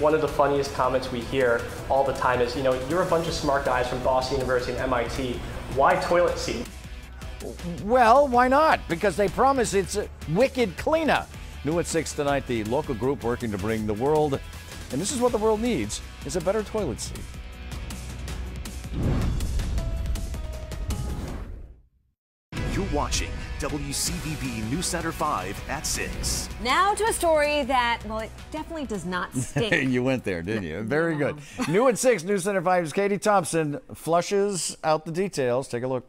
One of the funniest comments we hear all the time is, you know, you're a bunch of smart guys from Boston University and MIT. Why toilet seat? Well, why not? Because they promise it's wicked cleaner. New at 6 tonight, the local group working to bring the world, and this is what the world needs, is a better toilet seat. You're watching WCVB News Center 5 at 6. Now to a story that, well, it definitely does not stink. you went there, didn't you? Very good. New at 6, News Center 5's Katie Thompson flushes out the details. Take a look.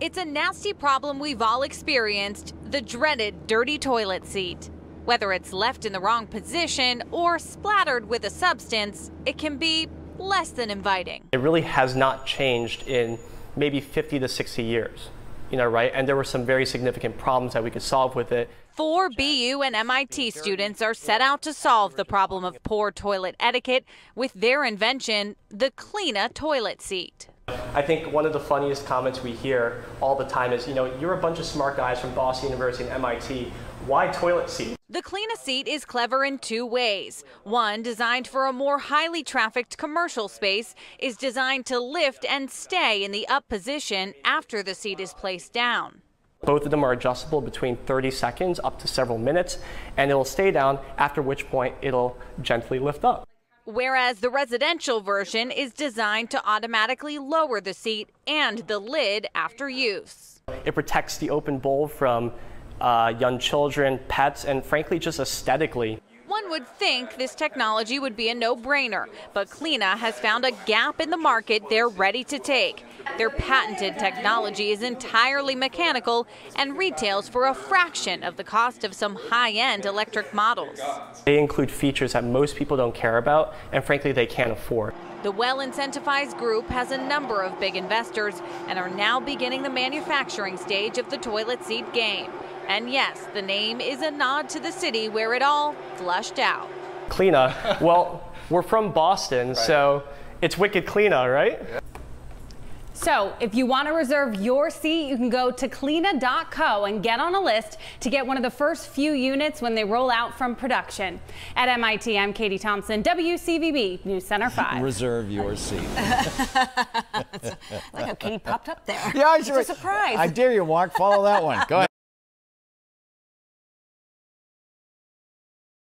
It's a nasty problem we've all experienced the dreaded dirty toilet seat. Whether it's left in the wrong position or splattered with a substance, it can be less than inviting. It really has not changed in maybe 50 to 60 years, you know, right? And there were some very significant problems that we could solve with it. Four BU and MIT students are set out to solve the problem of poor toilet etiquette with their invention, the Cleana toilet seat. I think one of the funniest comments we hear all the time is, you know, you're a bunch of smart guys from Boston University and MIT. Why toilet seat? The Cleana seat is clever in two ways. One, designed for a more highly trafficked commercial space, is designed to lift and stay in the up position after the seat is placed down. Both of them are adjustable between 30 seconds up to several minutes, and it'll stay down, after which point it'll gently lift up. Whereas the residential version is designed to automatically lower the seat and the lid after use. It protects the open bowl from uh, young children, pets, and frankly, just aesthetically. One would think this technology would be a no-brainer, but Cleana has found a gap in the market they're ready to take. Their patented technology is entirely mechanical and retails for a fraction of the cost of some high-end electric models. They include features that most people don't care about and frankly they can't afford. The well-incentivized group has a number of big investors and are now beginning the manufacturing stage of the toilet seat game. And yes, the name is a nod to the city where it all flushed out. Cleana. well, we're from Boston, right. so it's wicked Cleana, right? Yeah. So if you want to reserve your seat, you can go to Cleana.co and get on a list to get one of the first few units when they roll out from production. At MIT, I'm Katie Thompson, WCVB News Center 5. Reserve your seat. like how Katie popped up there. Yeah, I sure. It's a surprise. I dare you, Mark. Follow that one. Go ahead.